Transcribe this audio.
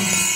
Bye.